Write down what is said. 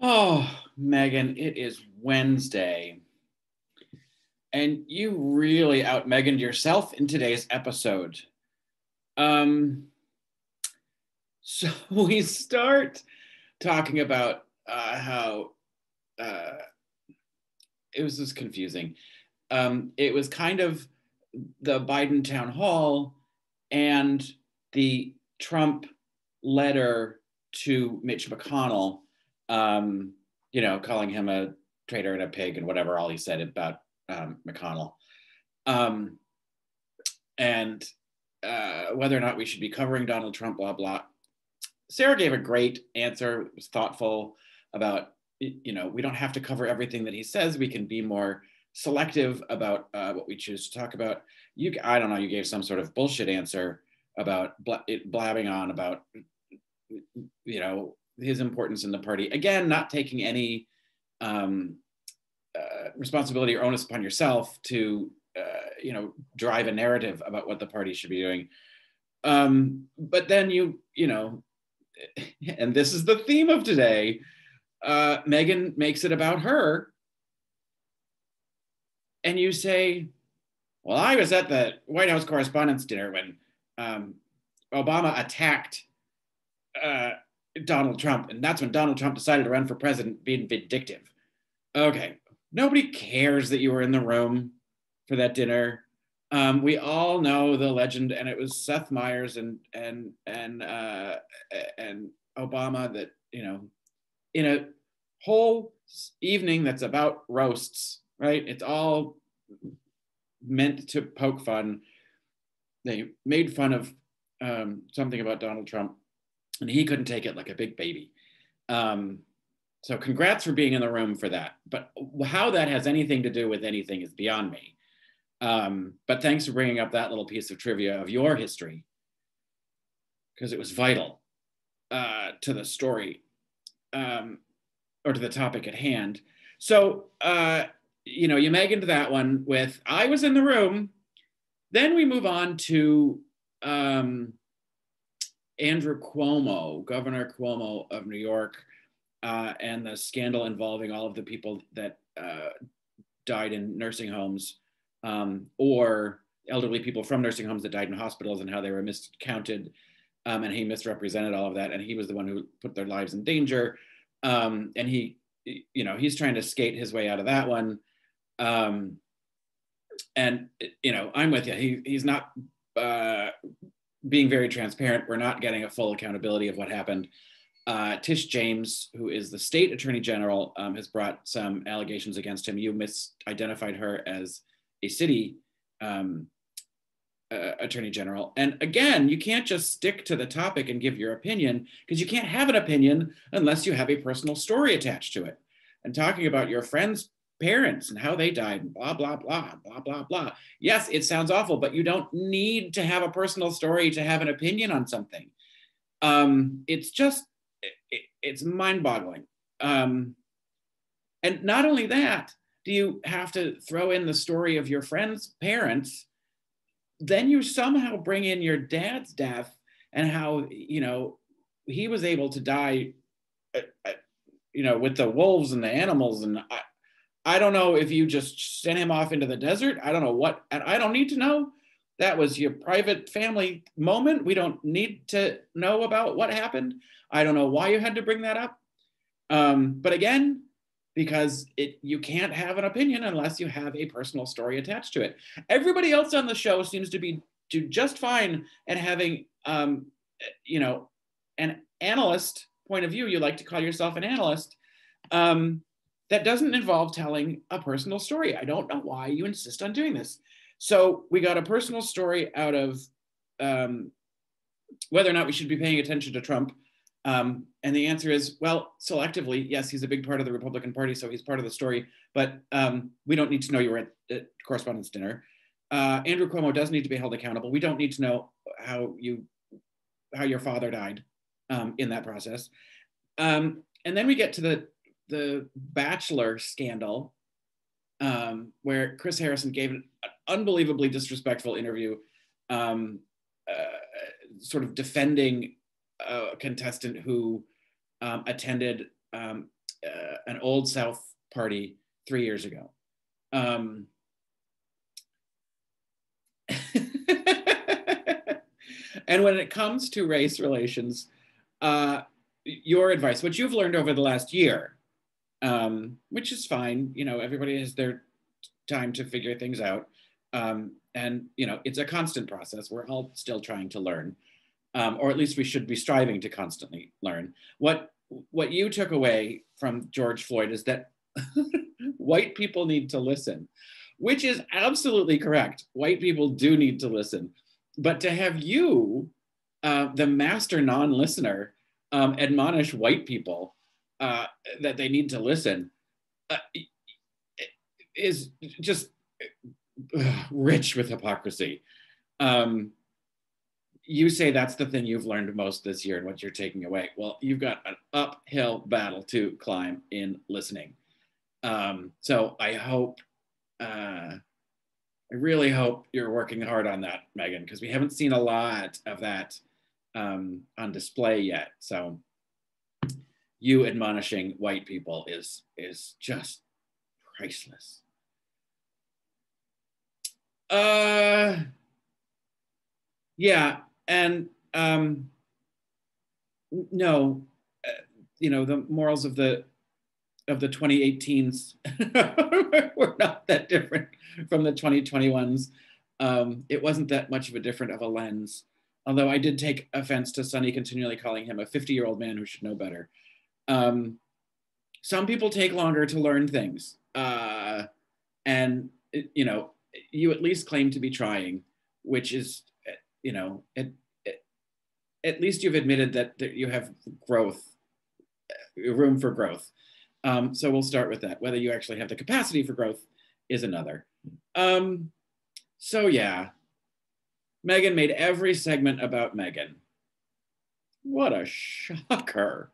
Oh, Meghan, it is Wednesday. And you really out Meghan yourself in today's episode. Um, so we start talking about uh, how uh, it was just confusing. Um, it was kind of the Biden town hall and the Trump letter to Mitch McConnell um, you know, calling him a traitor and a pig and whatever all he said about um, McConnell. Um, and uh, whether or not we should be covering Donald Trump, blah, blah. Sara gave a great answer, was thoughtful about, you know, we don't have to cover everything that he says. We can be more selective about uh, what we choose to talk about. You, I don't know, you gave some sort of bullshit answer about bla- blabbing on about, you know, his importance in the party. Again, not taking any um, uh, responsibility or onus upon yourself to, uh, you know, drive a narrative about what the party should be doing. Um, but then you, you know, and this is the theme of today. Uh, Meghan makes it about her, and you say, "Well, I was at the White House Correspondents' Dinner when um, Obama attacked." Uh, Donald Trump. And that's when Donald Trump decided to run for president, being vindictive. Okay. Nobody cares that you were in the room for that dinner. Um, we all know the legend, and it was Seth Meyers and and and uh, and Obama that you know, in a whole evening that's about roasts, right? It's all meant to poke fun. They made fun of um, something about Donald Trump and he couldn't take it like a big baby. Um, so congrats for being in the room for that. But how that has anything to do with anything is beyond me. Um, but thanks for bringing up that little piece of trivia of your history because it was vital uh, to the story um, or to the topic at hand. So, uh, you know, you make into that one with I was in the room. Then we move on to um, Andrew Cuomo, Governor Cuomo of New York, uh, and the scandal involving all of the people that uh, died in nursing homes um, or elderly people from nursing homes that died in hospitals and how they were miscounted. Um, and he misrepresented all of that. And he was the one who put their lives in danger. Um, and he, you know, he's trying to skate his way out of that one. Um, and, you know, I'm with you. He, he's not uh, being very transparent. We're not getting a full accountability of what happened. Uh, Tish James, who is the state attorney general, um, has brought some allegations against him. You misidentified her as a city um, uh, attorney general. And again, you can't just stick to the topic and give your opinion because you can't have an opinion unless you have a personal story attached to it. And talking about your friend's parents and how they died and blah blah blah blah blah blah. Yes it sounds awful but you don't need to have a personal story to have an opinion on something. Um, it's just it, it's mind-boggling. Um, and not only that do you have to throw in the story of your friend's parents then you somehow bring in your dad's death and how you know he was able to die uh, uh, you know with the wolves and the animals and I, I don't know if you just sent him off into the desert. I don't know what, and I don't need to know. That was your private family moment. We don't need to know about what happened. I don't know why you had to bring that up. Um, but again, because it you can't have an opinion unless you have a personal story attached to it. Everybody else on the show seems to be do just fine at having um, you know an analyst point of view. You like to call yourself an analyst. Um, that doesn't involve telling a personal story. I don't know why you insist on doing this. So we got a personal story out of um, whether or not we should be paying attention to Trump. Um, and the answer is, well, selectively, yes, he's a big part of the Republican Party, so he's part of the story. But um, we don't need to know you were at, at correspondence dinner. Uh, Andrew Cuomo does need to be held accountable. We don't need to know how you, how your father died um, in that process. Um, and then we get to the the Bachelor scandal, um, where Chris Harrison gave an unbelievably disrespectful interview, um, uh, sort of defending a contestant who um, attended um, uh, an old South party three years ago. Um, and when it comes to race relations, uh, your advice, what you've learned over the last year, um, which is fine, you know, everybody has their time to figure things out. Um, and, you know, it's a constant process. We're all still trying to learn, um, or at least we should be striving to constantly learn. What, what you took away from George Floyd is that white people need to listen, which is absolutely correct. White people do need to listen. But to have you, uh, the master non listener, um, admonish white people uh, that they need to listen uh, is just uh, rich with hypocrisy. Um, you say that's the thing you've learned most this year and what you're taking away. Well, you've got an uphill battle to climb in listening. Um, so I hope, uh, I really hope you're working hard on that, Meghan, because we haven't seen a lot of that um, on display yet. So you admonishing white people is is just priceless. Uh, yeah, and um, no, uh, you know the morals of the of the 2018s were not that different from the 2021s. Um, it wasn't that much of a different of a lens. Although I did take offense to Sunny continually calling him a 50 year old man who should know better. Um, some people take longer to learn things. Uh, and, you know, you at least claim to be trying, which is, you know, at, at least you've admitted that, that you have growth, room for growth. Um, so we'll start with that. Whether you actually have the capacity for growth is another. Um, so yeah, Meghan made every segment about Meghan. What a shocker.